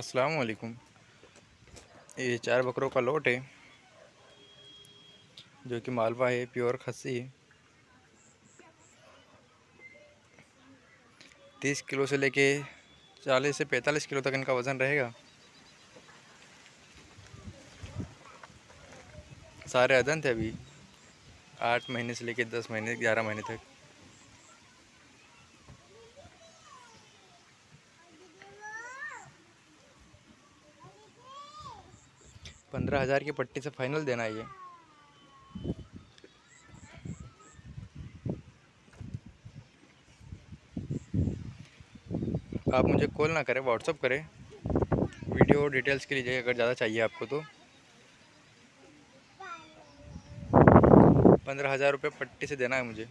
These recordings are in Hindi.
अस्सलाम वालेकुम ये चार बकरों का लोट है, जो कि मालवा है, प्योर खस्सी है। तीस किलो से लेके चालीस से पैंतालीस किलो तक इनका वज़न रहेगा। सारे अदन थे अभी, आठ महीने से लेके दस महीने, ग्यारह महीने तक। पंद्रह हज़ार की पट्टी से फाइनल देना है ये। आप मुझे कॉल ना करें व्हाट्सअप करें। वीडियो डिटेल्स के लिए अगर ज़्यादा चाहिए आपको तो। पंद्रह हज़ार रुपये पट्टी से देना है मुझे।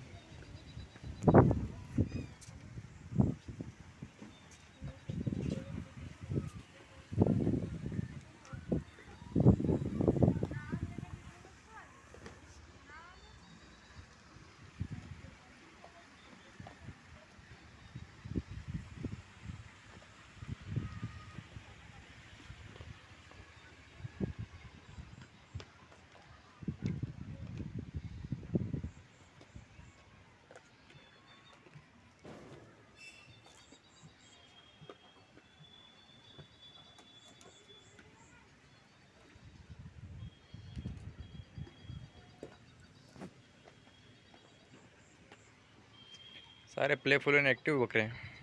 सारे प्लेफुल एंड एक्टिव बकरे हैं।